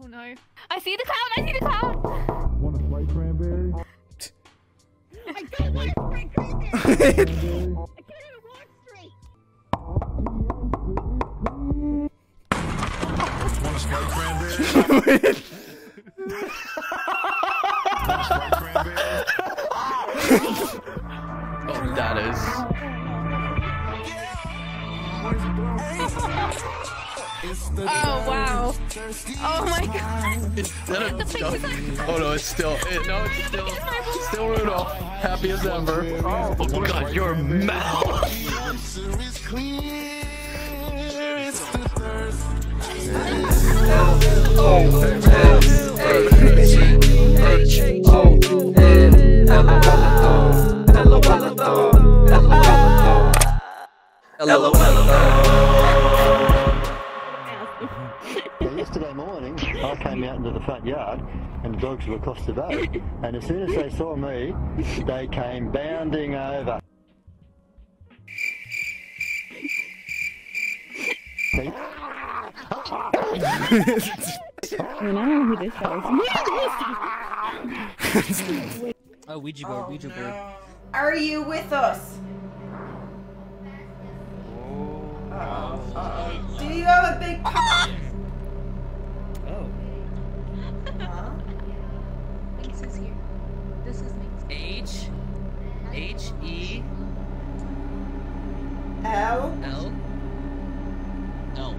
Oh no. I see the clown! I see the clown! Want oh a white cranberry? I don't want to break cranberry. I can't even walk straight. Want a Sprite? Want a Sprite cranberry? Oh, that is. Oh wow. Oh my god. Is that a The thing like- Oh no, it's still. It, no, it's still. Still Rudolph. Happy as ever. Oh my god, your mouth. Hello. Morning, I came out into the front yard and the dogs were across the road. And as soon as they saw me, they came bounding over. See? I know who this is. Oh, Ouija board, oh, Ouija board. Are you with us? Oh. Uh-oh, uh-oh. Do you have a big cock? Oh. Huh? This is here. This is me. H. H E L? L. L.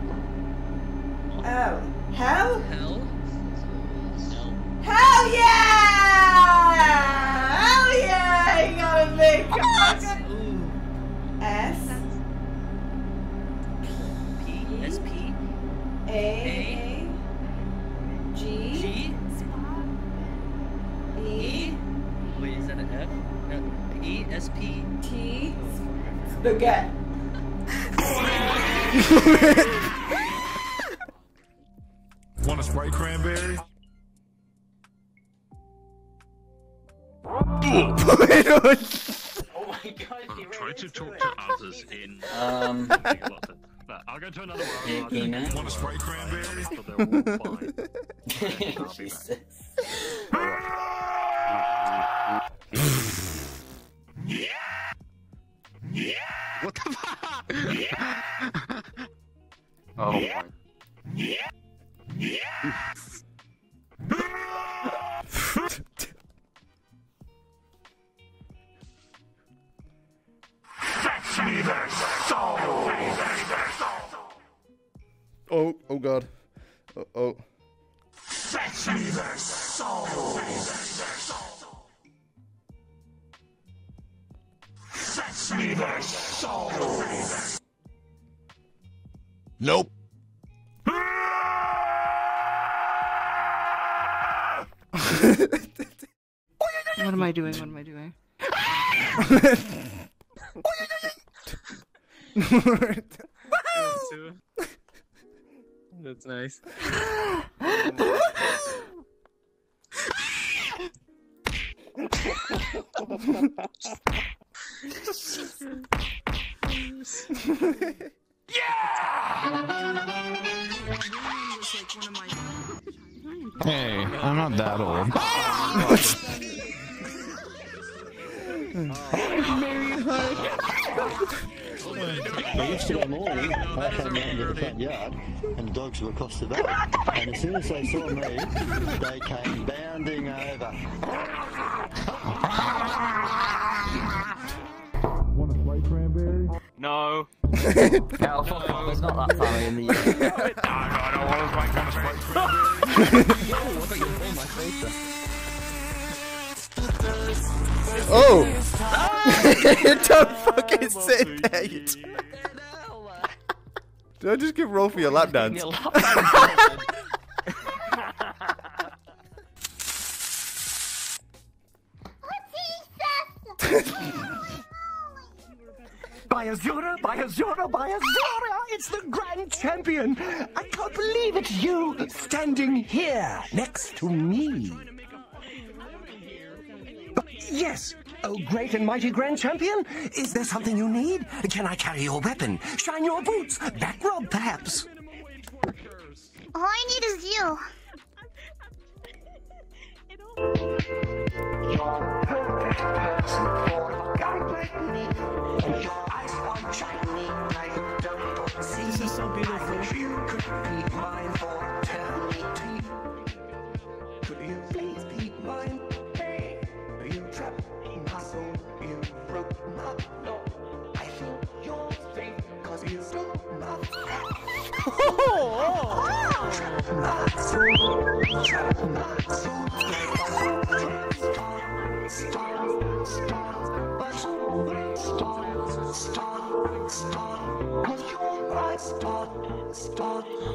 L. Oh, hell? L. L. Hell yeah! Spaghetti. Want a Sprite cranberry? Oh my god. I'm trying to talk to others in. Um. But I'll go to another one. Hey, I'll Gina. just- Want a Sprite cranberry? So Nope. What am I doing? What am I doing? That's nice. Hey, I'm not that old. Well, yesterday morning, I came out into the front yard and the dogs were across the road. And as soon as they saw me, they came bounding over. Want a white cranberry? No. Yeah, fuck off. It's not that family in the no, no, I don't want to make one a Sprite cranberry. Oh! Don't fucking sit there, you t- Did I just give Rolfy a lap dance? by Azura, by Azura! It's the grand champion! I can't believe it's you standing here next to me. But yes, oh great and mighty grand champion, is there something you need? Can I carry your weapon? Shine your boots? Back rub, perhaps? All I need is you. You're perfect person for a guy like me diamond sea. This is so beautiful. I wish you could be mine for eternity. Could you please be mine? Hey, you trapped my soul, you broke my law. I feel your fate, cause you stole my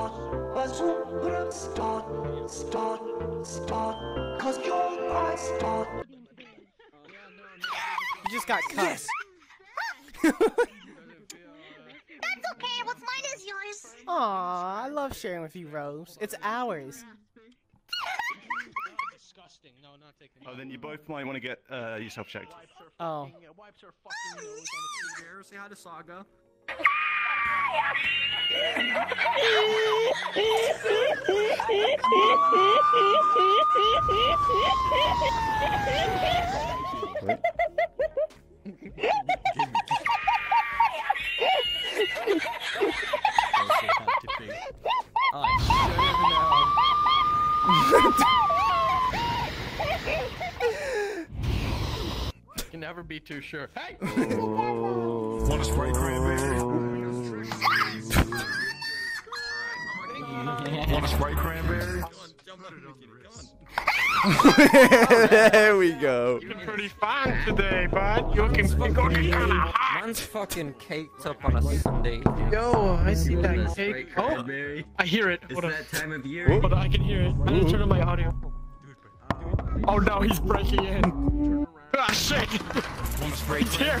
Trap my soul, trap my soul. Start, start, start, start, start, start, start. Cause you're my start. Cause you're my start. You just got cussed. That's okay. What's mine is yours. Aw, I love sharing with you, Rose. It's ours. Disgusting. No, not taking. Oh, then you both might want to get uh, yourself checked. Oh. Wipes her fucking nose on the computer. Say hi to Saga. Can never be too sure. Hey! Want to spray cranberry? Want to spray cranberry? there we go. You're pretty fine today, bud. You looking, you looking kind of hot. Man's fucking caked up on a Sunday. Yo, I see that cake. Oh. I hear it. It's Hold on. that time of year. Hold on, I can hear it. I need to turn on my audio. Oh no, he's breaking in. Ah, shit! He's He's here.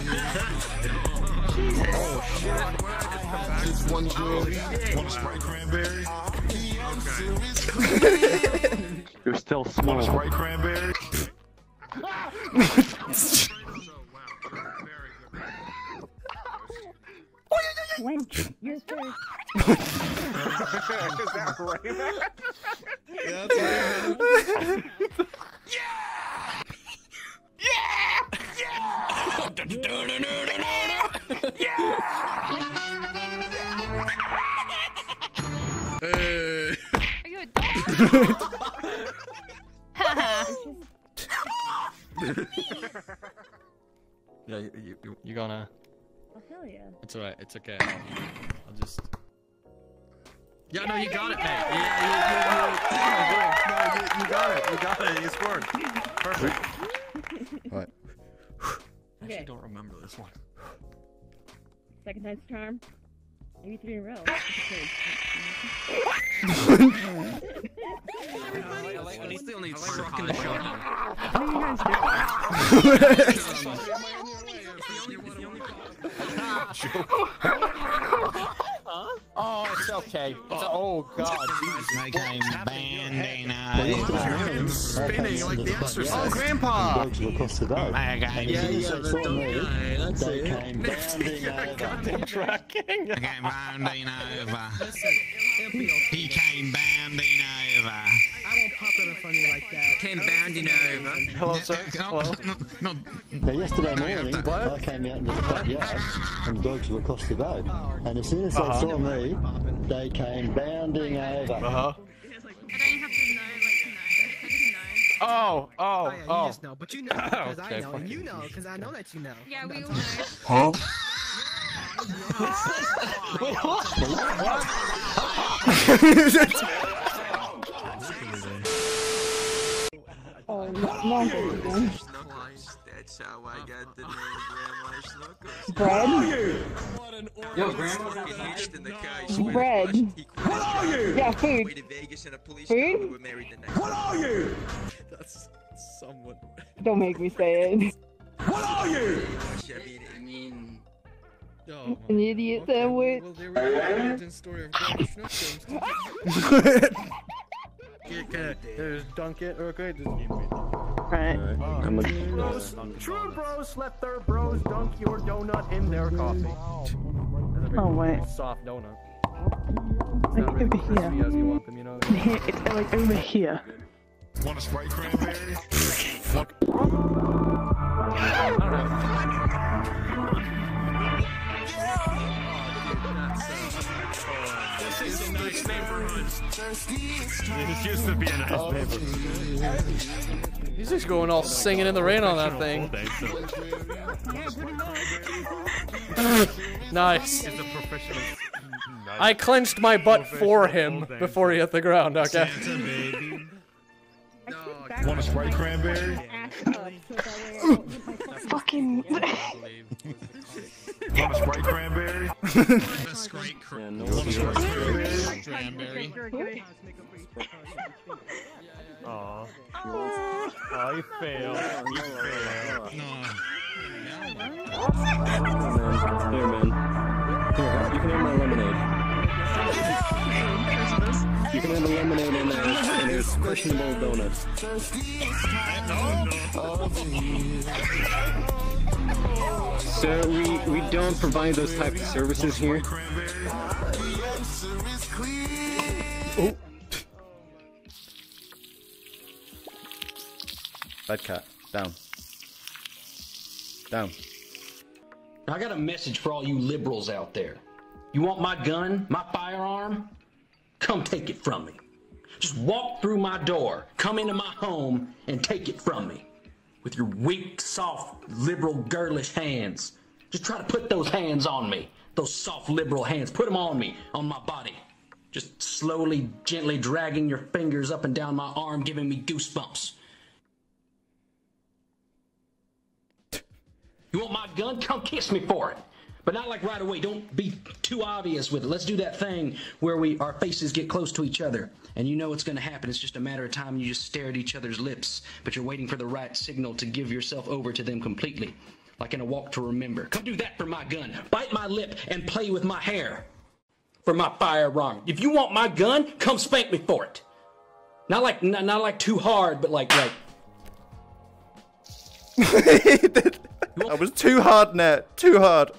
you. You see the jiggle? Here we go. Oh my god. Want to spray cranberry? You're still Want small. to spray cranberry? You're first. Are Yeah, you, you, you, you gonna. Oh, hell yeah. It's alright, it's okay. I'll, I'll just. Yeah, no, you got it, mate. Yeah, you, you, you, no, you, you got it. You got it. You scored. Perfect. What? I actually don't remember this one. Second time's charm. Maybe three in a row. What are you guys doing? Oh, it's okay. It's, oh god. They came banding Well, yesterday morning, Spinning like the front Exorcist. Oh, Grandpa! and Dogs were across the road. They And came, as soon as yeah, the saw dog me, guy, that's they it. came bounding over. Tracking. they came bounding over. He came bounding over. I won't pop it in front you like that. Came bounding over. Hello, sir. No, no, no, Now, yesterday morning, I came out into the front yard, and the dogs were across the road. And as soon as they saw me, they came bounding over. Uh huh. Oh, oh, Oh, yeah, you oh. just know, but you know because Okay, I know, and you know because I know that you know. Yeah, we all Huh? Oh, no, no, That's how I got the name Grandma Snuckles. Bread? Yo, Grandma's getting hitched in the car. I Bread. gosh, he crashed. Yeah, food. Way to Vegas in a police Food? car. We were married the next What are you? That's Someone. Don't make me say it. What are you? I mean, Oh, An idiot sandwich. well, there we go. The origin story of Gordon Snookums. Okay, okay, there's dunk it. Okay, oh, just give me. Right. I'm a... Bros, true bros let their bros dunk your donut in their coffee. That's a very Oh, wait. Soft donut. Like Not really over here. crispy as you want them, you know. Here, it's like over here. Want a Sprite cranberry? Oh, this is a nice neighborhood. It used to be a nice oh, neighborhood. He's just going all singing in the rain on that thing. nice. It's a professional. I clenched my butt for him before he hit the ground, okay? Want a Sprite cranberry? Fucking. Want a Sprite cranberry? A Sprite cr- Want a Sprite cranberry? cranberry. Aw. Oh, you failed. You failed. No. Here, man. Here, you can have my lemonade. You can have a lemonade and a, and a questionable donut. Sir, we, we don't provide those types of services here. Oh. Bad cat. Down. Down. I got a message for all you liberals out there. You want my gun, my firearm? Come take it from me. Just walk through my door, come into my home, and take it from me. With your weak, soft, liberal, girlish hands. Just try to put those hands on me. Those soft, liberal hands. Put them on me, on my body. Just slowly, gently dragging your fingers up and down my arm, giving me goosebumps. You want my gun? Come kiss me for it. But not like right away. Don't be too obvious with it. Let's do that thing where we our faces get close to each other. And you know it's going to happen. It's just a matter of time. You just stare at each other's lips, but you're waiting for the right signal to give yourself over to them completely. Like in a walk to remember. Come do that for my gun. Bite my lip and play with my hair for my firearm. If you want my gun, come spank me for it. Not like not, not like too hard, but like like I was too hard, net. Too hard.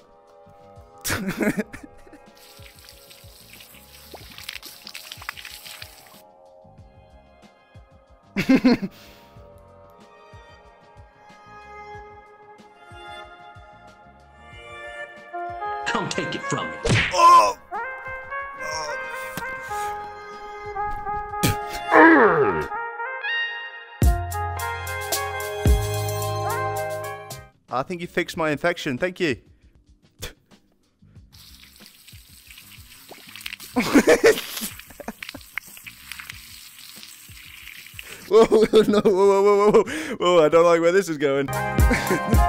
Come take it from me. oh! I think you fixed my infection. Thank you. Whoa, no, whoa, whoa, whoa, whoa, whoa, I don't like where this is going.